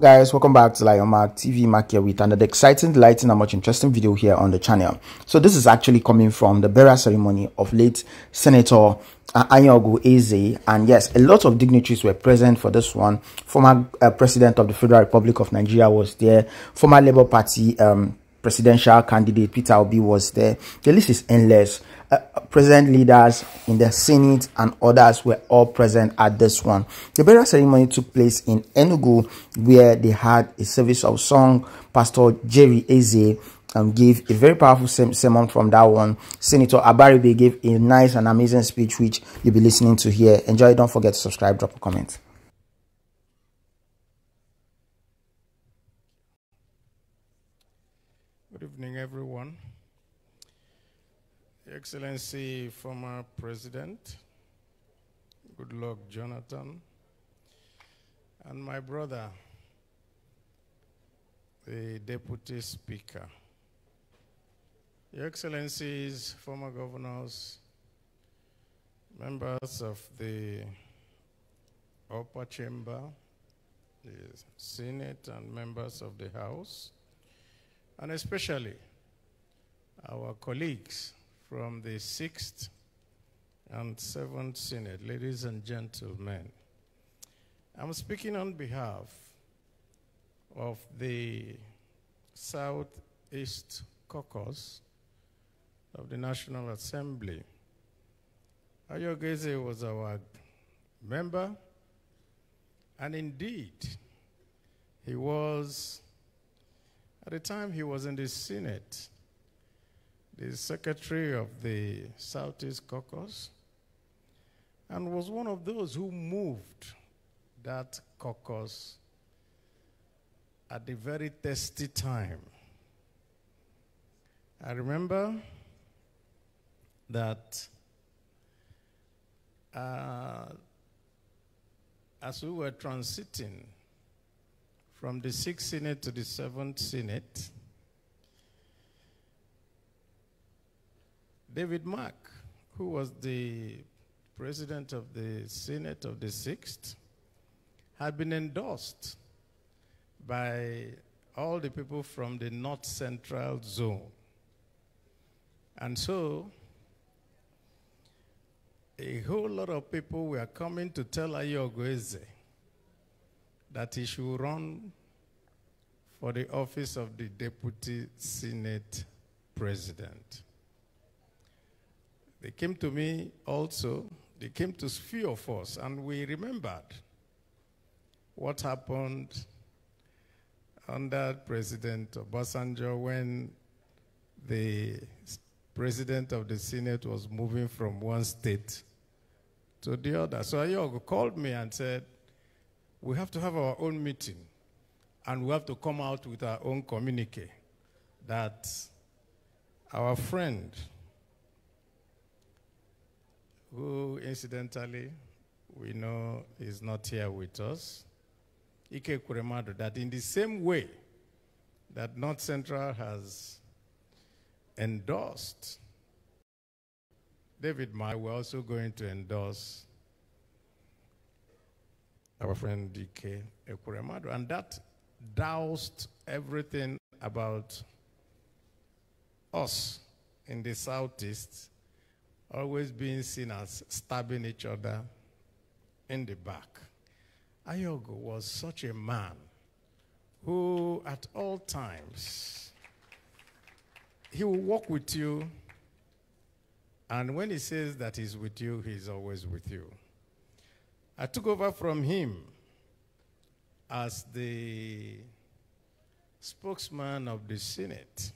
guys welcome back to Lyon Mack tv mark here with another exciting delighting and much interesting video here on the channel so this is actually coming from the burial ceremony of late senator Ayogu Eze and yes a lot of dignitaries were present for this one former uh, president of the federal republic of nigeria was there former labour party um, presidential candidate Peter Obi was there. The list is endless. Uh, president leaders in the Senate and others were all present at this one. The burial ceremony took place in Enugu where they had a service of song. Pastor Jerry Eze um, gave a very powerful sermon from that one. Senator Abaribe gave a nice and amazing speech which you'll be listening to here. Enjoy. Don't forget to subscribe, drop a comment. Good evening, everyone. Excellency, former President, Goodluck, Jonathan, and my brother, the Deputy Speaker. Your Excellencies, former governors, members of the upper chamber, the Senate, and members of the House, and especially our colleagues from the 6th and 7th Senate, ladies and gentlemen. I'm speaking on behalf of the Southeast Caucus of the National Assembly. Ayogu Eze was our member, and indeed, he was at the time he was in the Senate, the secretary of the Southeast Caucus, and was one of those who moved that caucus at the very testy time. I remember that uh, as we were transiting from the sixth Senate to the seventh Senate, David Mark, who was the president of the Senate of the sixth, had been endorsed by all the people from the North Central Zone. And so, a whole lot of people were coming to tell Ayogu Eze that he should run for the office of the Deputy Senate President. They came to me also, they came to few of us, and we remembered what happened under President Obasanjo when the president of the Senate was moving from one state to the other. So Ayogu called me and said, we have to have our own meeting and we have to come out with our own communique that our friend, who incidentally we know is not here with us, Ike Ekweremadu, that in the same way that North Central has endorsed David Mark, we're also going to endorse our friend DK Ekweremadu. And that doused everything about us in the Southeast always being seen as stabbing each other in the back. Ayogu was such a man who, at all times, he will walk with you, and when he says that he's with you, he's always with you. I took over from him as the spokesman of the Senate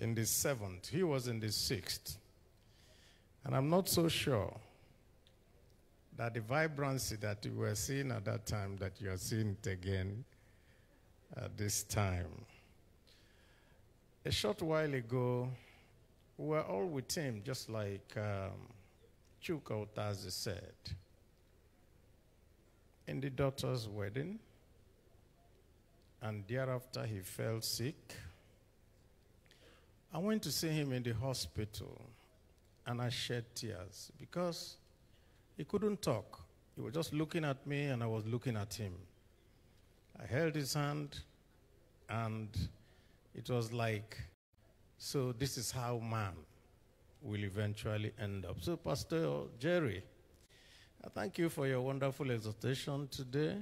in the seventh. He was in the sixth. And I'm not so sure that the vibrancy that you were seeing at that time, that you are seeing it again at this time. A short while ago, we were all with him, just like um, Chuka Utazi said in the daughter's wedding, and thereafter he fell sick. I went to see him in the hospital, and I shed tears because he couldn't talk. He was just looking at me, and I was looking at him. I held his hand, and it was like, so this is how man will eventually end up. So, Pastor Jerry, I thank you for your wonderful exhortation today.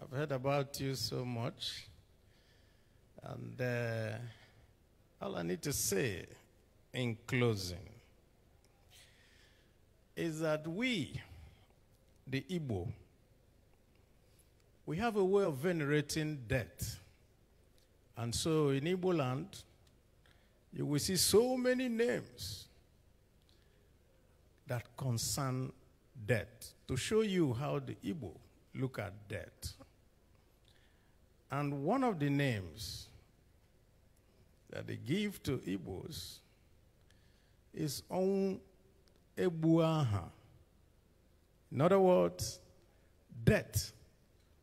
I've heard about you so much. And uh, all I need to say in closing is that we, the Igbo, we have a way of venerating death. And so in Igbo land, you will see so many names that concern death to show you how the Igbo look at death. And one of the names that they give to Igbos is on Ebuaha. In other words, death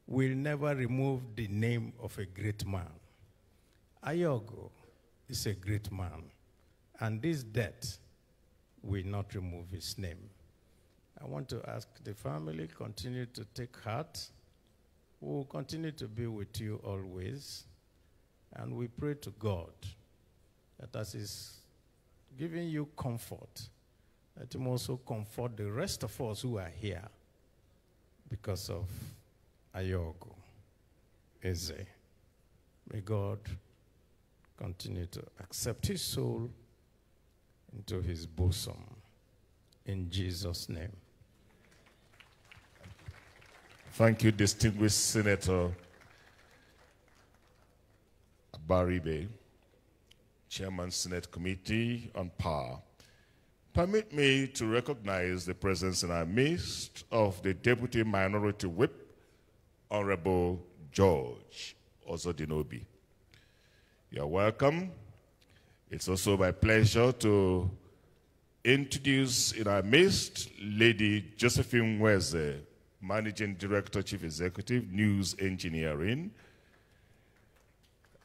will never remove the name of a great man. Ayogu is a great man, and this death will not remove his name. I want to ask the family continue to take heart. We will continue to be with you always, and we pray to God that as He's giving you comfort, Let him also comfort the rest of us who are here because of Ayogu Eze. May God continue to accept his soul into his bosom. In Jesus' name. Thank you, distinguished Senator Abaribe, Chairman Senate Committee on Power. Permit me to recognize the presence in our midst of the Deputy Minority Whip, Honorable George Ozodinobi. You're welcome. It's also my pleasure to introduce in our midst Lady Josephine Weze, Managing Director, Chief Executive, News Engineering.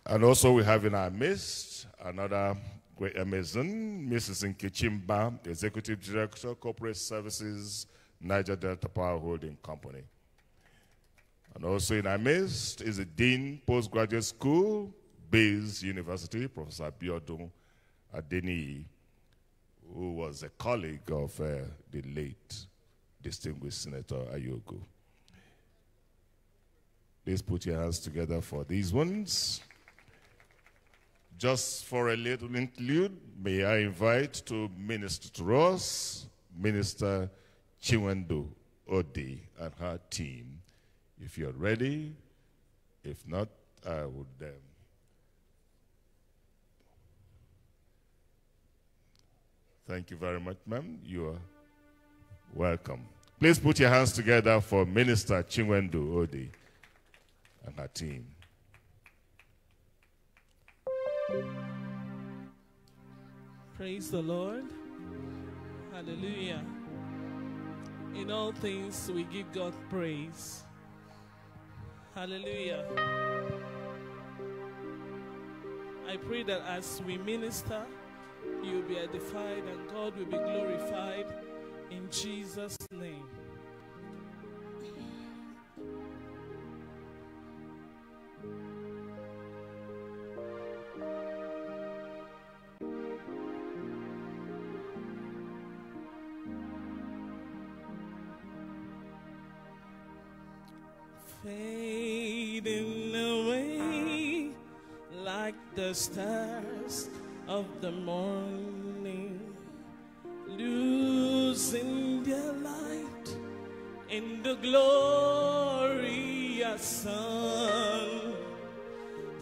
And also we have in our midst another great Amazon, Mrs. Nkichimba, Executive Director, Corporate Services, Niger Delta Power Holding Company. And also in our midst is the Dean Postgraduate School, Baze University, Professor Biodun Adeni, who was a colleague of uh, the late distinguished Senator Ayogu. Please put your hands together for these ones. Just for a little interlude, may I invite to minister to us Minister Chinwendu Odi and her team. If you're ready, if not, I would. Um, Thank you very much, ma'am. You are welcome. Please put your hands together for Minister Chinwendu Odi and her team. Praise the Lord. Hallelujah. In all things, we give God praise. Hallelujah. I pray that as we minister, you will be edified and God will be glorified in Jesus' name. Fading away like the stars of the morning, losing their light in the glorious sun.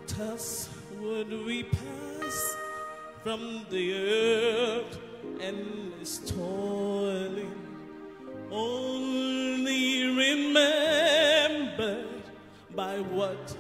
Thus would we pass from the earth endless toiling, what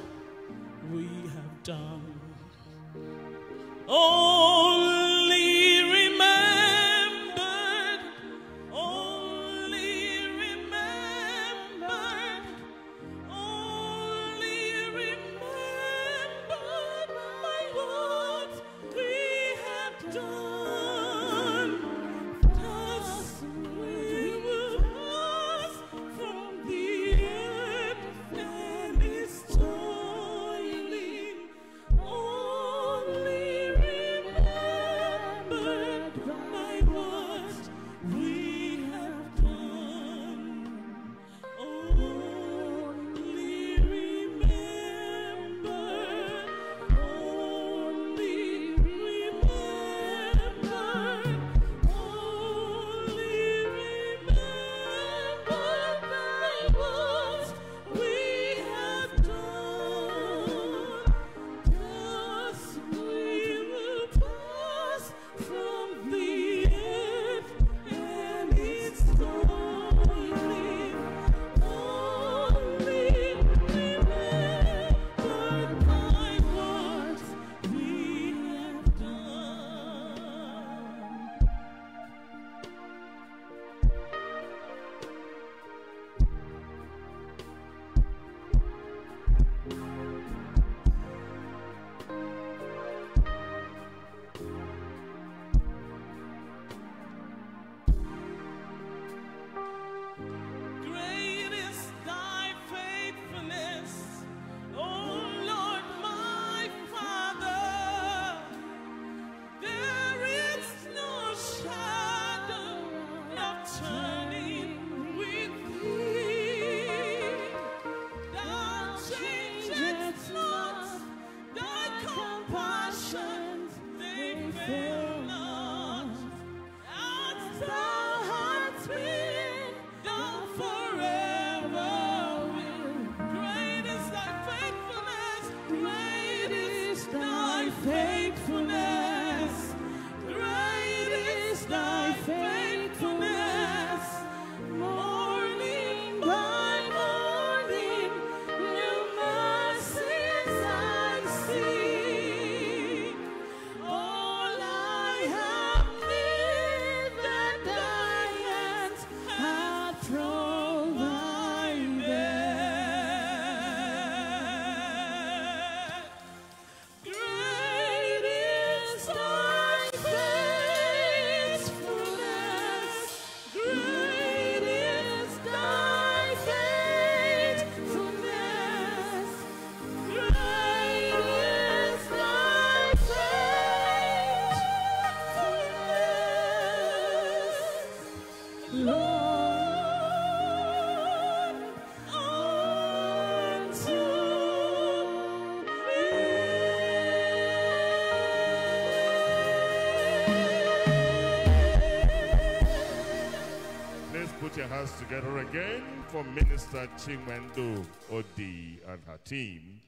together again for Minister Chinwendu Odi and her team.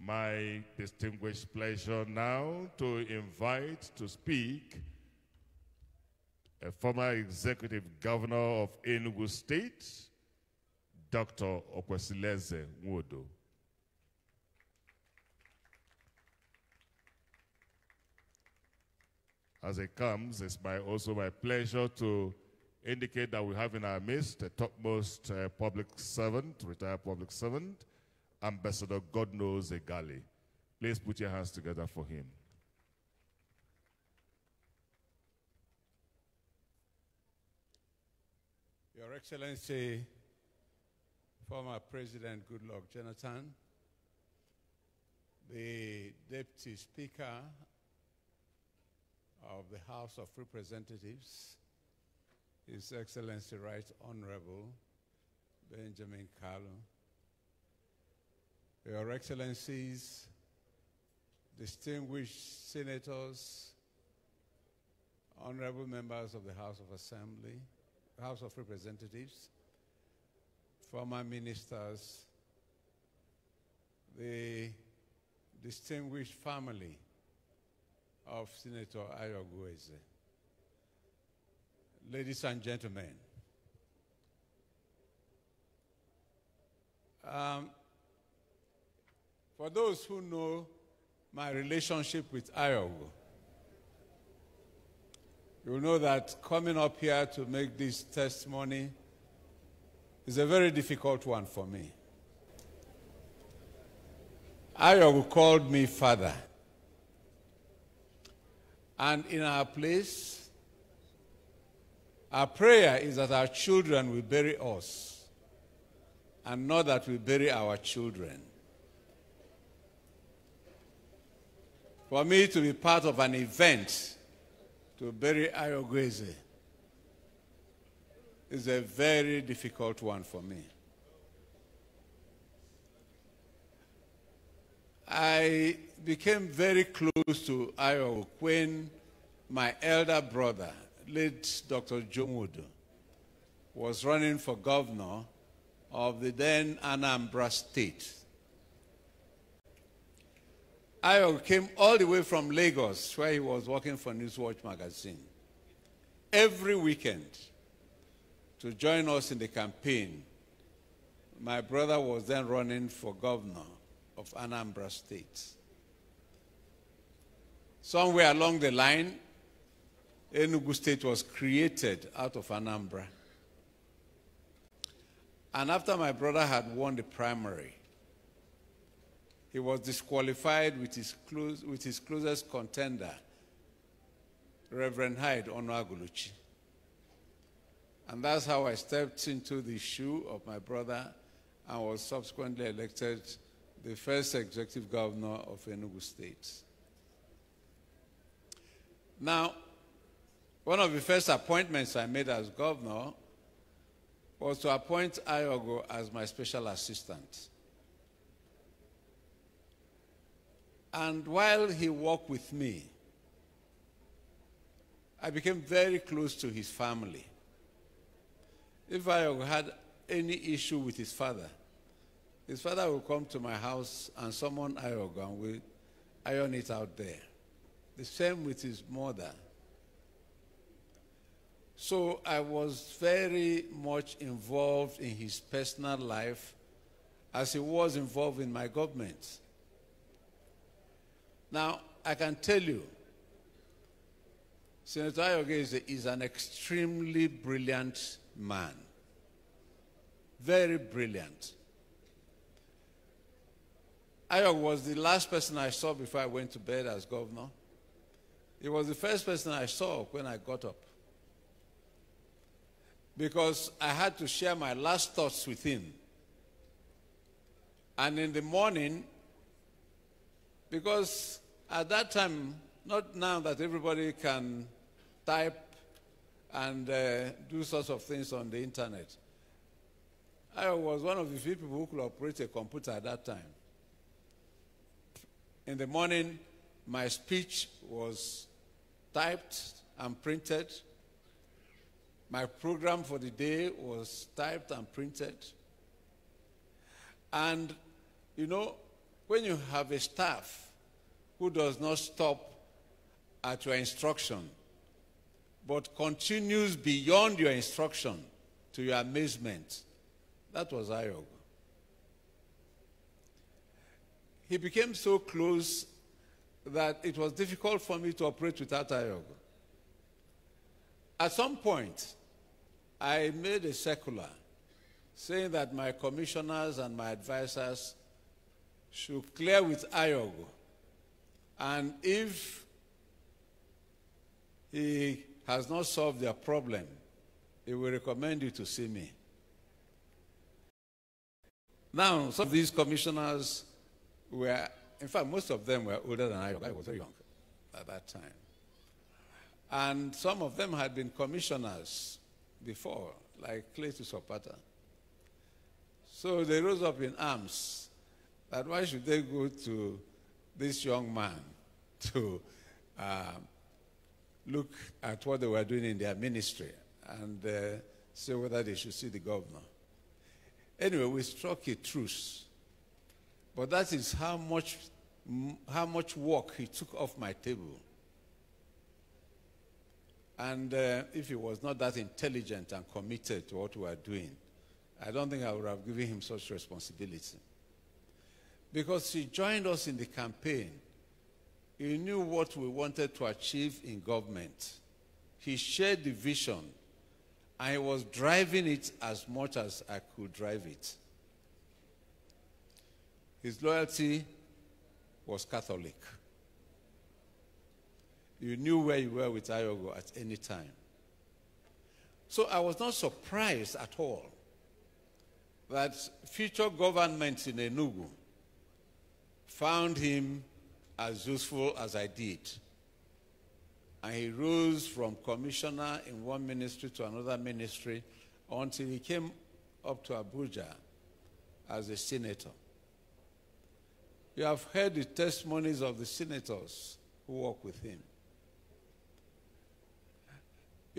My distinguished pleasure now to invite to speak a former executive governor of Enugu State, Dr. Okwesilieze Nwodo. As it comes, it's my, also my pleasure to indicate that we have in our midst a topmost uh, public servant, retired public servant, Ambassador Godknows Igali. Please put your hands together for him. Your Excellency, former President Goodluck Jonathan, the Deputy Speaker of the House of Representatives, His Excellency Right Honorable Benjamin Kalu, Your Excellencies, distinguished senators, honorable members of the House of Assembly, House of Representatives, former ministers, the distinguished family of Senator Ayogu Eze. Ladies and gentlemen, um, for those who know my relationship with Ayogu, you know that coming up here to make this testimony is a very difficult one for me. Ayogu called me father. And in our place, our prayer is that our children will bury us and not that we bury our children. For me to be part of an event to bury Ayogu Eze is a very difficult one for me. I became very close to Ayo when my elder brother, late Dr. John was running for governor of the then Anambra State. I came all the way from Lagos, where he was working for Newswatch magazine, every weekend to join us in the campaign. My brother was then running for governor of Anambra State. Somewhere along the line, Enugu State was created out of Anambra. And after my brother had won the primary, he was disqualified with his, close, with his closest contender, Reverend Hyde Onuaguluchi. And that's how I stepped into the shoe of my brother and was subsequently elected the first executive governor of Enugu State. Now, one of the first appointments I made as governor was to appoint Ayogu as my special assistant. And while he worked with me, I became very close to his family. If Ayogu had any issue with his father, his father would come to my house and summon Ayogu and we iron it out there. The same with his mother. So I was very much involved in his personal life as he was involved in my government. Now, I can tell you, Senator Ayoge is, is an extremely brilliant man. Very brilliant. Ayog was the last person I saw before I went to bed as governor. He was the first person I saw when I got up. Because I had to share my last thoughts with him. And in the morning, because at that time, not now that everybody can type and uh, do sorts of things on the internet. I was one of the few people who could operate a computer at that time. In the morning, my speech was typed and printed. My program for the day was typed and printed. And, you know, when you have a staff who does not stop at your instruction, but continues beyond your instruction to your amazement, that was Ayog. He became so close that it was difficult for me to operate without Ayog. At some point, I made a circular saying that my commissioners and my advisors should clear with Ayog. And if he has not solved their problem, he will recommend you to see me. Now, some of these commissioners were, in fact, most of them were older than I. I was very young at that time. And some of them had been commissioners before, like Cletus Opata. So they rose up in arms that why should they go to this young man to uh, look at what they were doing in their ministry and uh, say whether they should see the governor. Anyway, we struck a truce. But that is how much, how much work he took off my table. And uh, if he was not that intelligent and committed to what we were doing, I don't think I would have given him such responsibility. Because he joined us in the campaign. He knew what we wanted to achieve in government. He shared the vision, and he was driving it as much as I could drive it. His loyalty was Catholic. You knew where you were with Ayogu at any time. So I was not surprised at all that future governments in Enugu found him as useful as I did. And he rose from commissioner in one ministry to another ministry until he came up to Abuja as a senator. You have heard the testimonies of the senators who work with him.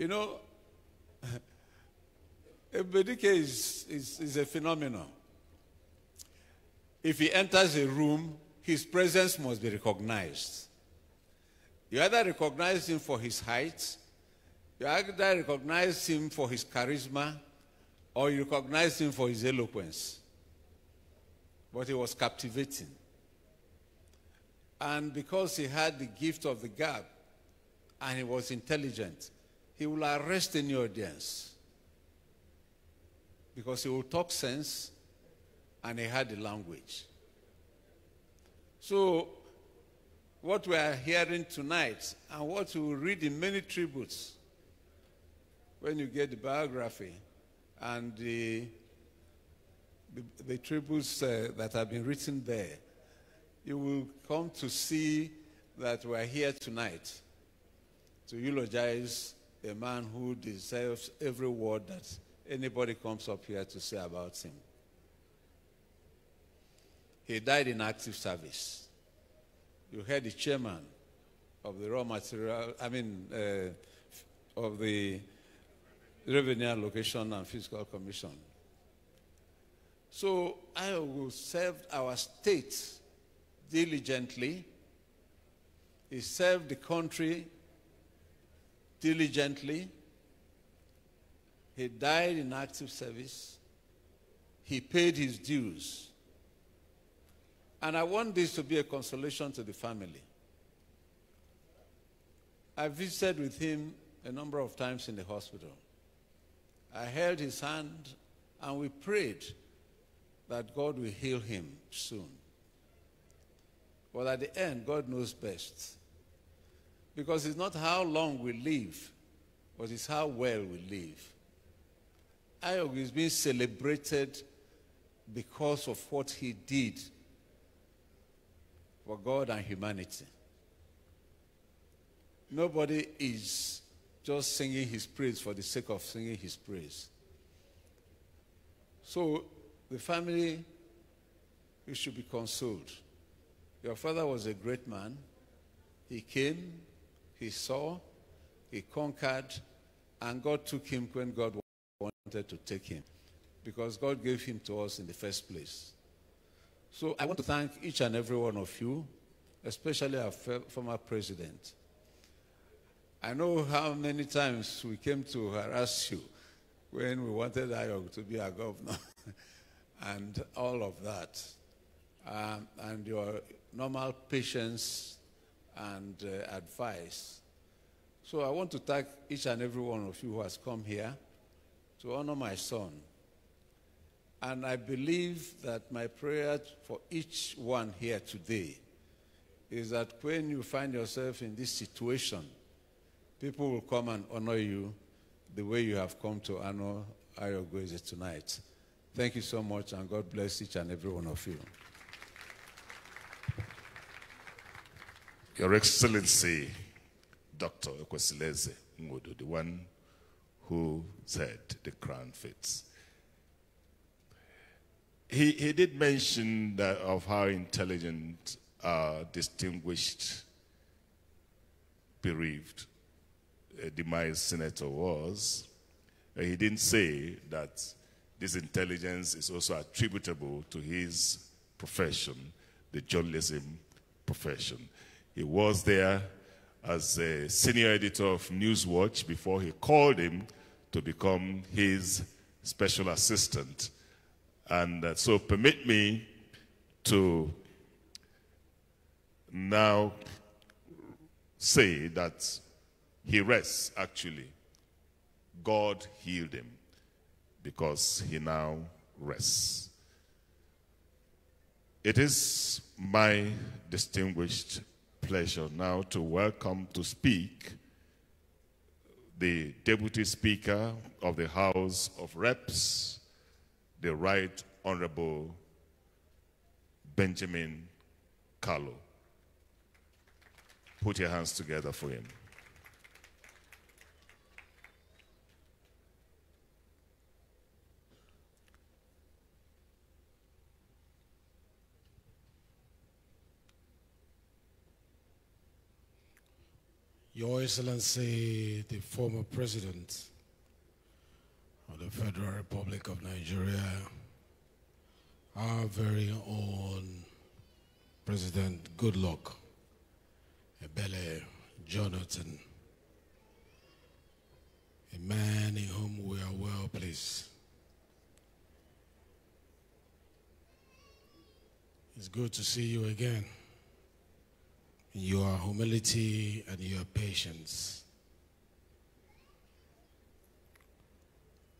You know, Ebedike is, is, is a phenomenon. If he enters a room, his presence must be recognized. You either recognize him for his height, you either recognize him for his charisma, or you recognize him for his eloquence. But he was captivating. And because he had the gift of the gab and he was intelligent, he will arrest any audience. Because he will talk sense and he had the language. So, what we are hearing tonight and what we will read in many tributes when you get the biography and the, the, the tributes uh, that have been written there, you will come to see that we are here tonight to eulogize a man who deserves every word that anybody comes up here to say about him. He died in active service. You heard the chairman of the raw material, I mean, uh, of the Revenue Allocation and Fiscal Commission. So I will serve our state diligently. He served the country diligently. He died in active service. He paid his dues. And I want this to be a consolation to the family. I visited with him a number of times in the hospital. I held his hand and we prayed that God will heal him soon. But at the end, God knows best. Because it's not how long we live, but it's how well we live. Ayog is being celebrated because of what he did for God and humanity. Nobody is just singing his praise for the sake of singing his praise. So the family, you should be consoled. Your father was a great man. He came, he saw, he conquered, And God took him when God wanted to take him because God gave him to us in the first place. So I want to thank each and every one of you, especially our former president. I know how many times we came to harass you when we wanted Ayog to be our governor and all of that. Um, and your normal patience and uh, advice. So I want to thank each and every one of you who has come here to honor my son. And I believe that my prayer for each one here today is that when you find yourself in this situation, people will come and honor you the way you have come to honor Ayogu Eze tonight. Thank you so much, and God bless each and every one of you. Your Excellency, Dr. Okwesilieze Nwodo, the one who said the crown fits. He, he did mention that of how intelligent, uh, distinguished, bereaved uh, demise senator was. Uh, he didn't say that this intelligence is also attributable to his profession, the journalism profession. He was there as a senior editor of Newswatch before he called him to become his special assistant. And uh, so permit me to now say that he rests actually. God healed him because he now rests. It is my distinguished pleasure now to welcome to speak the Deputy Speaker of the House of Reps, the Right Honorable Benjamin Kalu. Put your hands together for him. Your Excellency, the former President of the Federal Republic of Nigeria, our very own President Goodluck Ebele Jonathan, a man in whom we are well pleased. It's good to see you again your humility and your patience.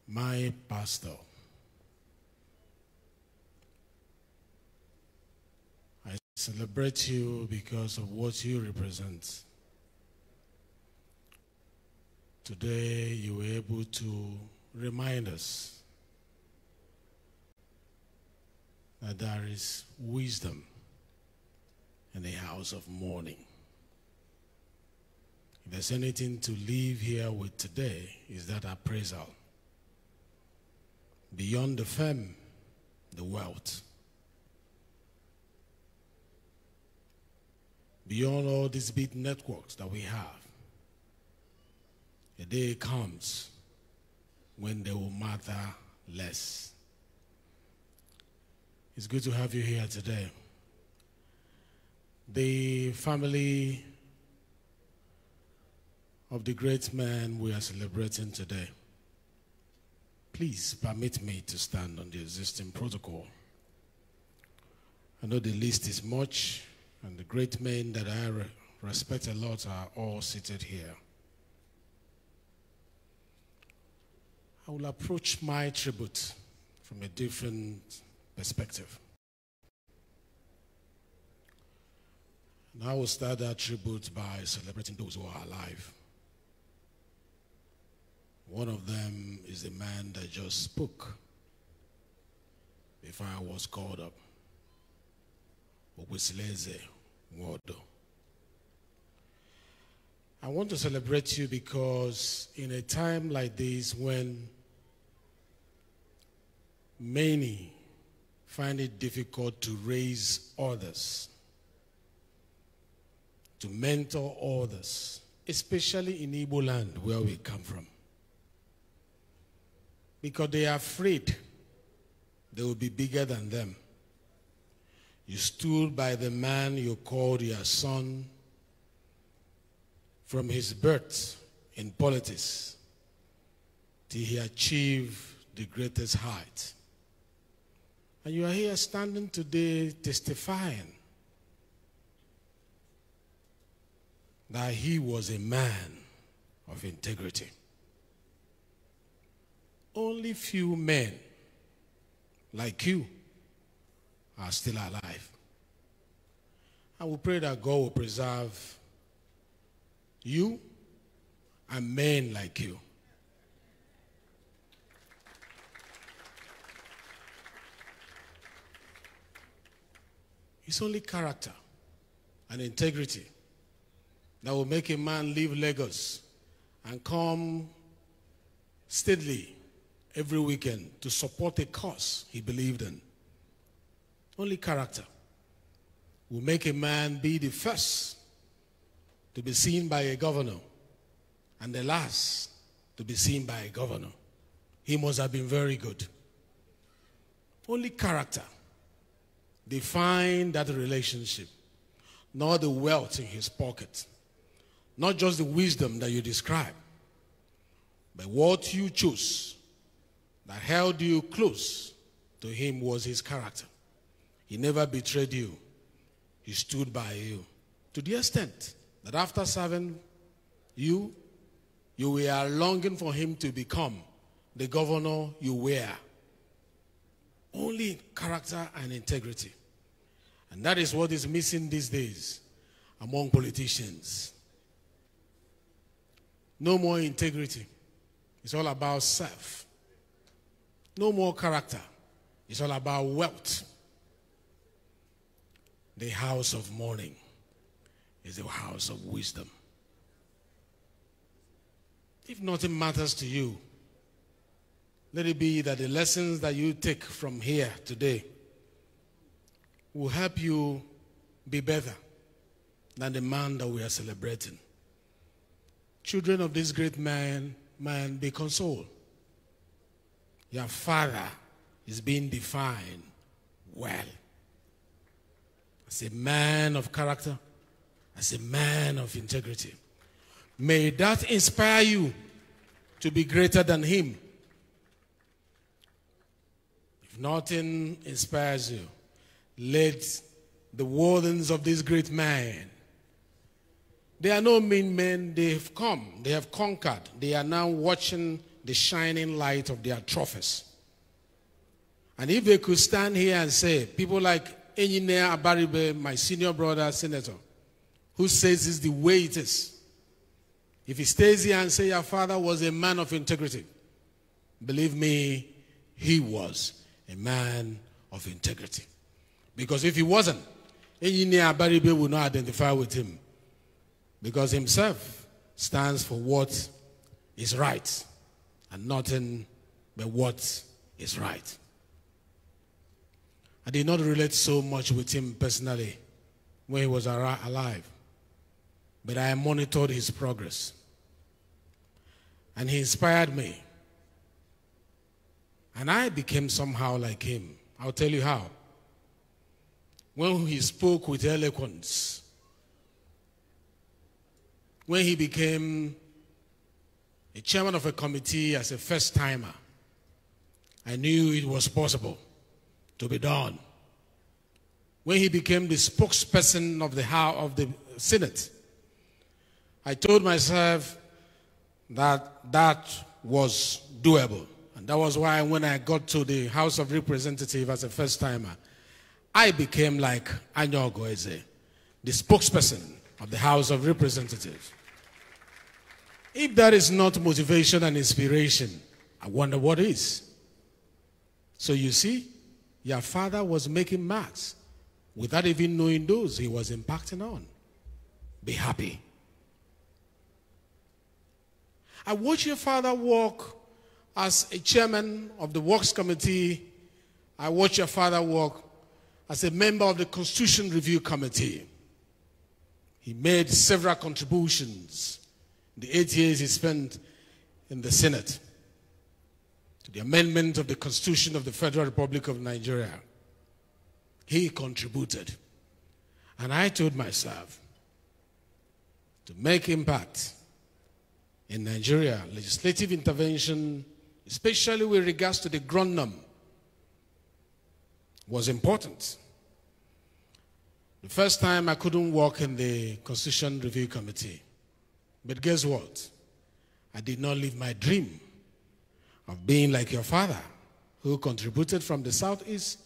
My pastor, I celebrate you because of what you represent. Today, you were able to remind us that there is wisdom in the house of mourning. If there's anything to leave here with today, is that appraisal. Beyond the fame, the wealth. Beyond all these big networks that we have, a day comes when they will matter less. It's good to have you here today the family of the great man we are celebrating today. Please permit me to stand on the existing protocol. I know the list is much, and the great men that I re respect a lot are all seated here. I will approach my tribute from a different perspective. And I will start that tribute by celebrating those who are alive. One of them is the man that just spoke before I was called up. Okwesilieze Nwodo. I want to celebrate you because in a time like this when many find it difficult to raise others, to mentor others, especially in Igbo land where we come from. because they are afraid they will be bigger than them. You stood by the man you called your son from his birth in politics till he achieved the greatest height. And you are here standing today testifying that he was a man of integrity. Only few men like you are still alive. I will pray that God will preserve you and men like you. It's only character and integrity that will make a man leave Lagos and come steadily every weekend to support a cause he believed in. Only character will make a man be the first to be seen by a governor and the last to be seen by a governor. He must have been very good. Only character define that relationship, not the wealth in his pocket, not just the wisdom that you describe, but what you chose that held you close to him was his character. He never betrayed you. He stood by you. To the extent that after serving you, you were longing for him to become the governor you were. Only character and integrity. And that is what is missing these days among politicians. No more integrity. It's all about self. No more character. It's all about wealth. The house of mourning is the house of wisdom. If nothing matters to you, let it be that the lessons that you take from here today will help you be better than the man that we are celebrating. Children of this great man, man, be consoled. Your father is being defined well. As a man of character, as a man of integrity. May that inspire you to be greater than him. If nothing inspires you, let the wardens of this great man, they are no mean men, they have come, they have conquered, they are now watching the shining light of their trophies. And if they could stand here and say, people like Engineer Abaribe, my senior brother, senator, who says it's the way it is. If he stays here and say your father was a man of integrity, believe me, he was a man of integrity. Because if he wasn't, Engineer Abaribe would not identify with him. Because himself stands for what is right and nothing but what is right. I did not relate so much with him personally when he was alive, but I monitored his progress. And he inspired me. And I became somehow like him. I'll tell you how. When he spoke with eloquence, when he became a chairman of a committee as a first timer, I knew it was possible to be done. When he became the spokesperson of the House of the Senate, I told myself that that was doable. And that was why when I got to the House of Representatives as a first timer, I became like Ayogu Eze, the spokesperson of the House of Representatives. If that is not motivation and inspiration, I wonder what is. So you see, your father was making marks without even knowing those he was impacting on. Be happy. I watched your father work as a chairman of the Works Committee. I watched your father work as a member of the Constitution Review Committee. He made several contributions the eight years he spent in the Senate to the amendment of the Constitution of the Federal Republic of Nigeria. He contributed. And I told myself to make impact in Nigeria, legislative intervention, especially with regards to the grundnorm, was important. The first time I couldn't work in the Constitution Review Committee. But guess what? I did not live my dream of being like your father, who contributed from the Southeast,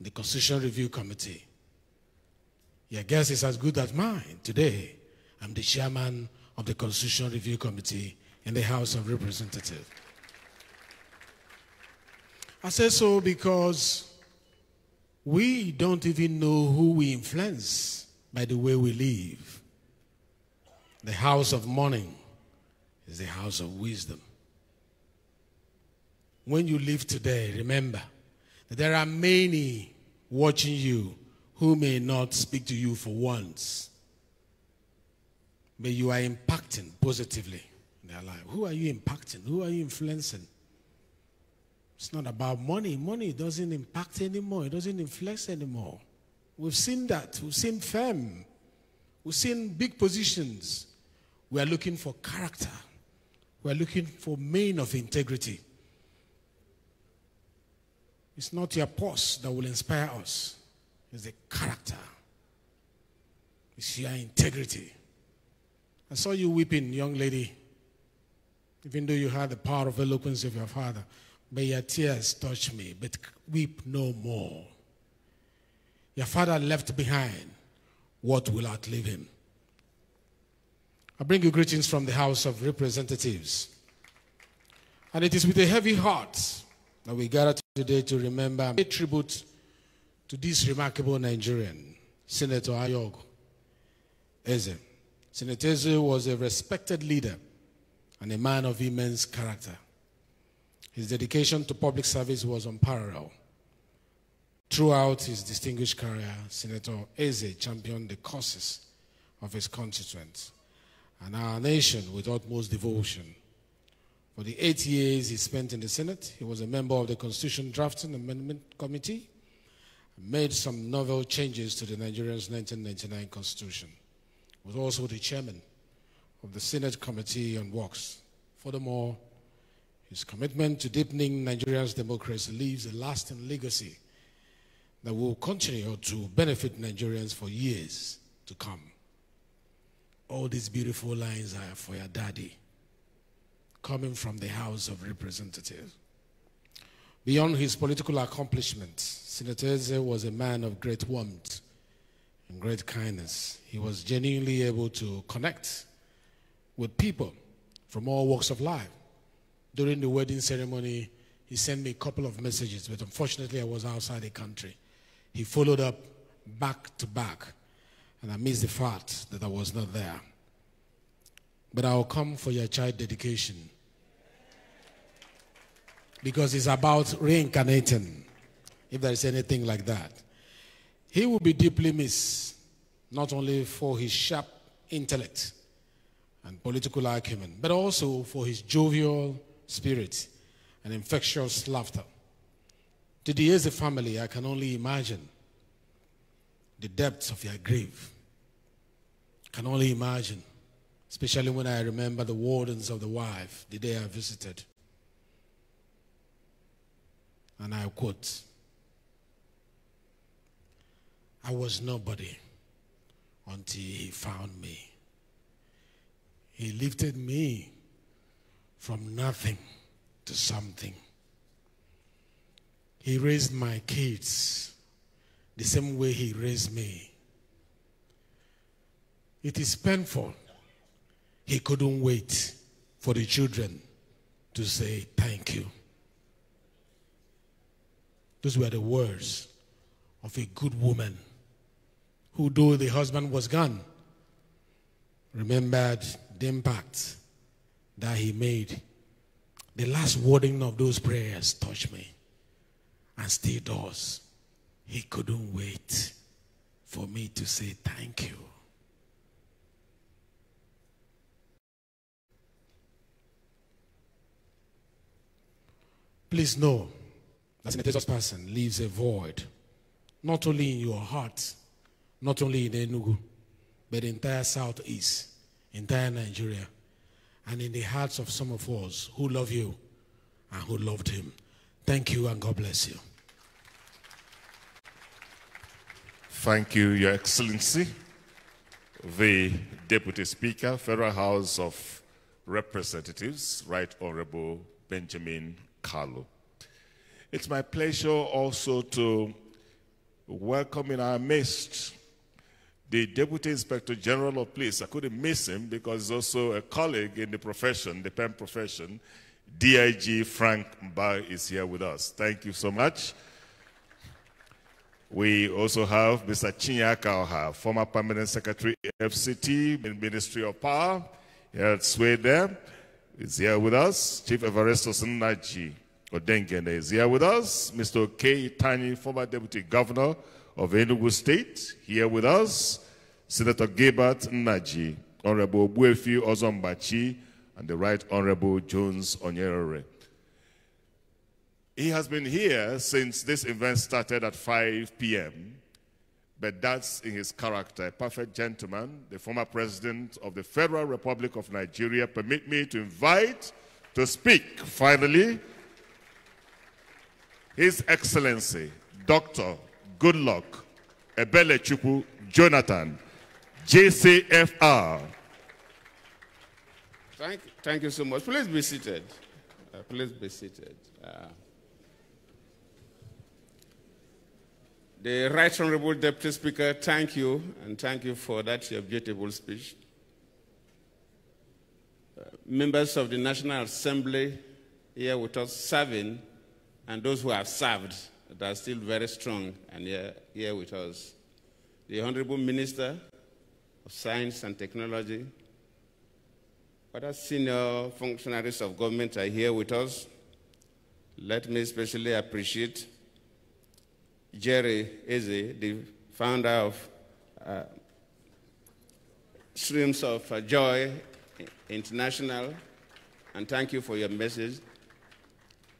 the Constitution Review Committee. Your guess is as good as mine. Today, I'm the chairman of the Constitution Review Committee in the House of Representatives. I say so because we don't even know who we influence by the way we live. The house of mourning is the house of wisdom. When you live today, remember that there are many watching you who may not speak to you for once. But you are impacting positively in their life. Who are you impacting? Who are you influencing? It's not about money. Money doesn't impact anymore, it doesn't influence anymore. We've seen that. We've seen fame. We've seen big positions. We are looking for character. We are looking for men of integrity. It's not your post that will inspire us, it's the character, it's your integrity. I saw you weeping, young lady, even though you had the power of eloquence of your father. But your tears touch me, but weep no more. Your father left behind what will outlive him. I bring you greetings from the House of Representatives. And it is with a heavy heart that we gather today to remember and pay tribute to this remarkable Nigerian, Senator Ayogu Eze. Senator Eze was a respected leader and a man of immense character. His dedication to public service was unparalleled. Throughout his distinguished career, Senator Eze championed the causes of his constituents and our nation with utmost devotion. For the eight years he spent in the Senate, he was a member of the Constitution Drafting Amendment Committee, made some novel changes to the Nigerian's 1999 Constitution, was also the chairman of the Senate Committee on Works. Furthermore, his commitment to deepening Nigeria's democracy leaves a lasting legacy that will continue to benefit Nigerians for years to come. All these beautiful lines are for your daddy, coming from the House of Representatives. Beyond his political accomplishments, Senator Eze was a man of great warmth and great kindness. He was genuinely able to connect with people from all walks of life during the wedding ceremony, he sent me a couple of messages, but unfortunately, I was outside the country. He followed up back to back, and I missed the fact that I was not there. But I'll come for your child dedication because it's about reincarnating, if there is anything like that. He will be deeply missed, not only for his sharp intellect and political acumen, but also for his jovial spirit and infectious laughter. To the Eze family, I can only imagine the depths of your grave. Can only imagine, especially when I remember the wardens of the wife the day I visited. And I quote, I was nobody until he found me. He lifted me from nothing to something. He raised my kids the same way He raised me. It is painful. He couldn't wait for the children to say thank you. Those were the words of a good woman who, though the husband was gone, remembered the impact that he made, the last wording of those prayers touched me and still does. He couldn't wait for me to say thank you. Please know that Senator person leaves a void, not only in your heart, not only in Enugu, but the entire Southeast, entire Nigeria, and in the hearts of some of us who love you and who loved him. Thank you and God bless you. Thank you, Your Excellency, the Deputy Speaker, Federal House of Representatives, Right Honorable Benjamin Kalu. It's my pleasure also to welcome in our midst the Deputy Inspector General of Police. I couldn't miss him because he's also a colleague in the profession, the pen profession. DIG Frank Mba is here with us. Thank you so much. We also have Mr. Chinyaka former Permanent Secretary FCT, Ministry of Power, here at Sweden, is here with us. Chief Evaristos Nnaji Odengene is here with us. Mr. K. Tani, former Deputy Governor of Enugu State, here with us. Senator Gilbert Nnaji, Honorable Buefi Ozombachi, and the Right Honorable Jones Onyereri. He has been here since this event started at 5 p.m., but that's in his character, a perfect gentleman, the former president of the Federal Republic of Nigeria. Permit me to invite to speak, finally, His Excellency, Dr. Goodluck Ebele Jonathan, GCFR. Thank, thank you so much. Please be seated. Uh, please be seated. Uh, The Right Honorable Deputy Speaker, thank you, and thank you for that beautiful speech. Uh, members of the National Assembly here with us serving, and those who have served that are still very strong and here, here with us. The Honorable Minister of Science and Technology, other senior functionaries of government are here with us. Let me especially appreciate Jerry Eze, the founder of uh, Streams of uh, Joy International, and thank you for your message.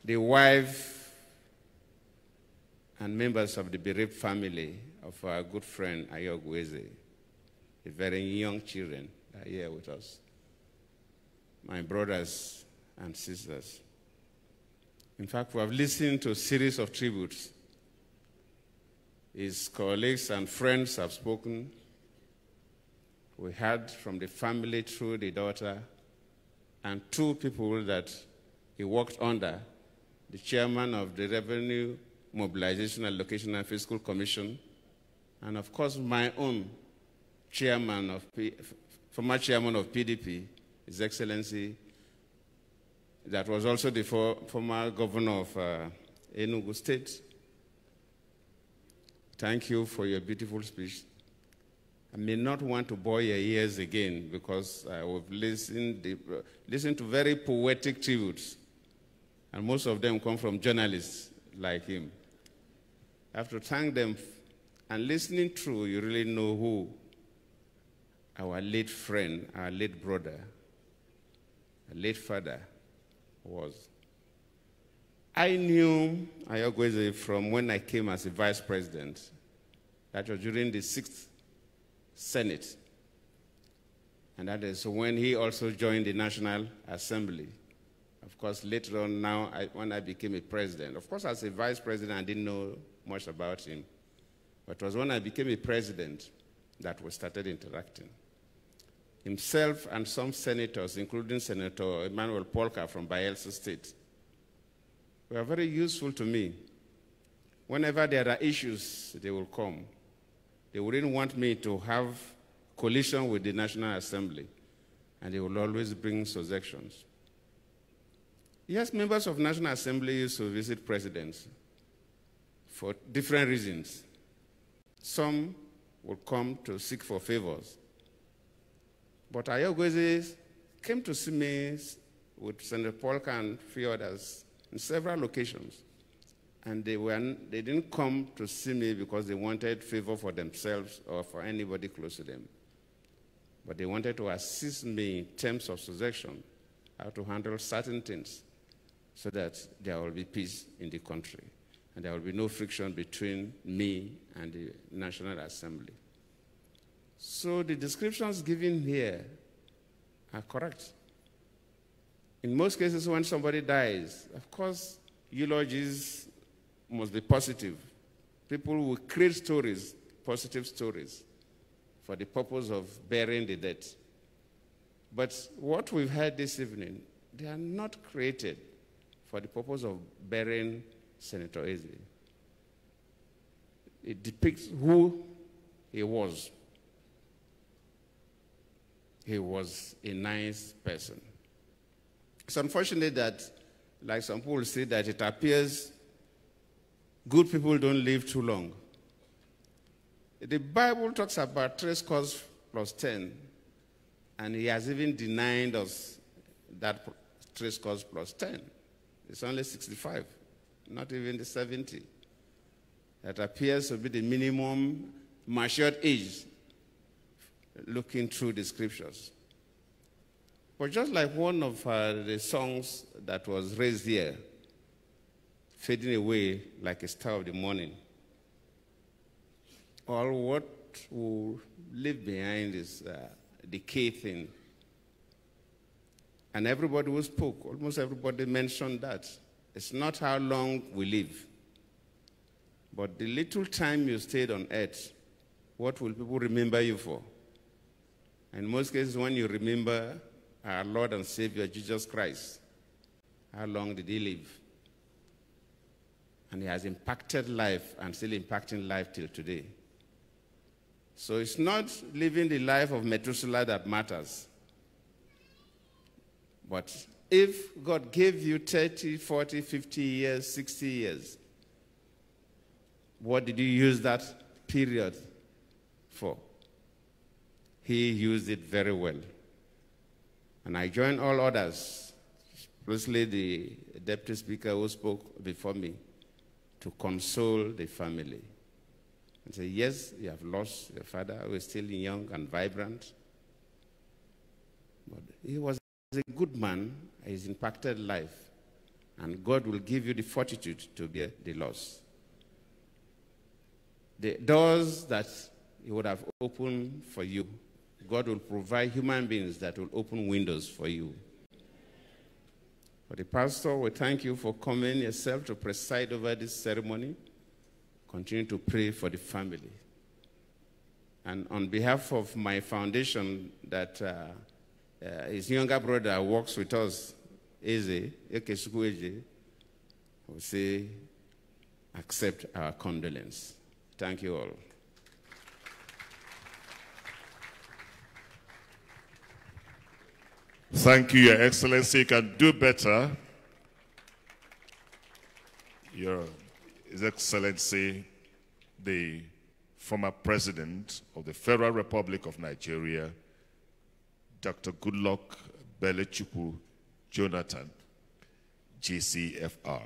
The wife and members of the bereaved family of our good friend Ayogu Eze, the very young children are here with us. My brothers and sisters. In fact, we have listened to a series of tributes his colleagues and friends have spoken. We heard from the family through the daughter and two people that he worked under the chairman of the Revenue Mobilization Allocation and Fiscal Commission, and of course, my own chairman of P, former chairman of PDP, His Excellency, that was also the for, former governor of uh, Enugu State. Thank you for your beautiful speech. I may not want to bore your ears again because I have listened, uh, listened to very poetic tributes, and most of them come from journalists like him. I have to thank them, and listening through, you really know who our late friend, our late brother, our late father was. I knew Ayogu Eze from when I came as a vice president. That was during the sixth Senate. And that is when he also joined the National Assembly. Of course, later on, now, I, when I became a president, of course, as a vice president, I didn't know much about him. But it was when I became a president that we started interacting. Himself and some senators, including Senator Emmanuel Paulker from Bayelsa State, were very useful to me. Whenever there are issues, they will come. They wouldn't want me to have collision with the National Assembly, and they will always bring suggestions. Yes, members of National Assembly used to visit presidents for different reasons. Some would come to seek for favors. But Ayogu Eze came to see me with Senator Paulker and a few others in several occasions. And they, were, they didn't come to see me because they wanted favor for themselves or for anybody close to them. But they wanted to assist me in terms of suggestion, how to handle certain things. so that there will be peace in the country and there will be no friction between me and the National Assembly. So the descriptions given here are correct. In most cases, when somebody dies, of course, eulogies must be positive. People will create stories, positive stories, for the purpose of burying the dead. But what we've heard this evening, they are not created for the purpose of burying Senator Eze. It depicts who he was. He was a nice person. It's unfortunate that, like some people say, that it appears good people don't live too long. The Bible talks about three scores plus 10, and he has even denied us that three scores plus 10. It's only 65, not even the 70. That appears to be the minimum matured age looking through the scriptures. But just like one of uh, the songs that was raised here, fading away like a star of the morning, all what will leave behind is uh, decay thing. And everybody who spoke, almost everybody mentioned that. It's not how long we live, but the little time you stayed on earth, what will people remember you for? In most cases, when you remember our Lord and Savior Jesus Christ, how long did he live? And he has impacted life and still impacting life till today. So it's not living the life of Methuselah that matters. But if God gave you 30, 40, 50 years, 60 years, what did you use that period for? He used it very well. And I join all others, especially the deputy speaker who spoke before me, to console the family. And say, yes, you have lost your father who is still young and vibrant. But he was a good man, he's impacted life. And God will give you the fortitude to bear the loss. The doors that he would have opened for you God will provide human beings that will open windows for you. For the pastor, we thank you for coming yourself to preside over this ceremony. Continue to pray for the family. And on behalf of my foundation, that uh, uh, his younger brother works with us, Eze, Ekesuku will say, accept our condolence. Thank you all. Thank you, Your Excellency. You can do better. Your Excellency, the former President of the Federal Republic of Nigeria, Dr. Goodluck Belechukwu Jonathan, GCFR.